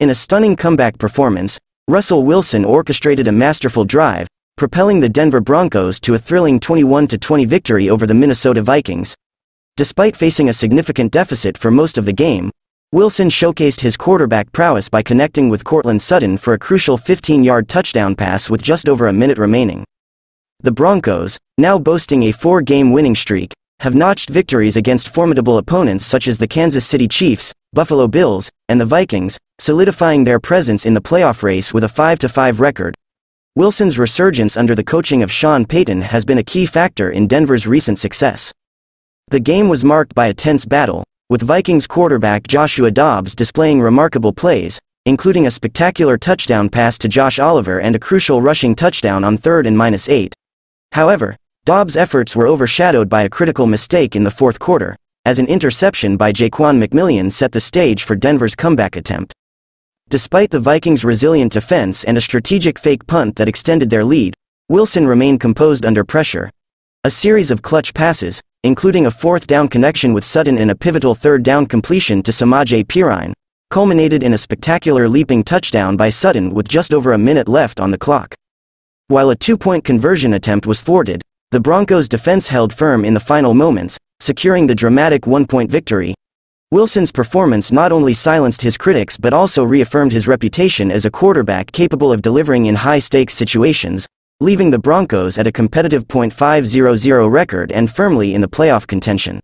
In a stunning comeback performance, Russell Wilson orchestrated a masterful drive, propelling the Denver Broncos to a thrilling 21-20 victory over the Minnesota Vikings. Despite facing a significant deficit for most of the game, Wilson showcased his quarterback prowess by connecting with Courtland Sutton for a crucial 15-yard touchdown pass with just over a minute remaining. The Broncos, now boasting a four-game winning streak, have notched victories against formidable opponents such as the Kansas City Chiefs, Buffalo Bills, and the Vikings, solidifying their presence in the playoff race with a 5-5 record. Wilson's resurgence under the coaching of Sean Payton has been a key factor in Denver's recent success. The game was marked by a tense battle, with Vikings quarterback Joshua Dobbs displaying remarkable plays, including a spectacular touchdown pass to Josh Oliver and a crucial rushing touchdown on third and minus eight. However, Dobbs' efforts were overshadowed by a critical mistake in the fourth quarter, as an interception by Ja'Quan McMillian set the stage for Denver's comeback attempt. Despite the Vikings' resilient defense and a strategic fake punt that extended their lead, Wilson remained composed under pressure. A series of clutch passes, including a fourth down connection with Sutton and a pivotal third down completion to Samaje Perine, culminated in a spectacular leaping touchdown by Sutton with just over a minute left on the clock. While a two-point conversion attempt was thwarted, the Broncos' defense held firm in the final moments, securing the dramatic one-point victory. Wilson's performance not only silenced his critics but also reaffirmed his reputation as a quarterback capable of delivering in high-stakes situations, leaving the Broncos at a competitive .500 record and firmly in the playoff contention.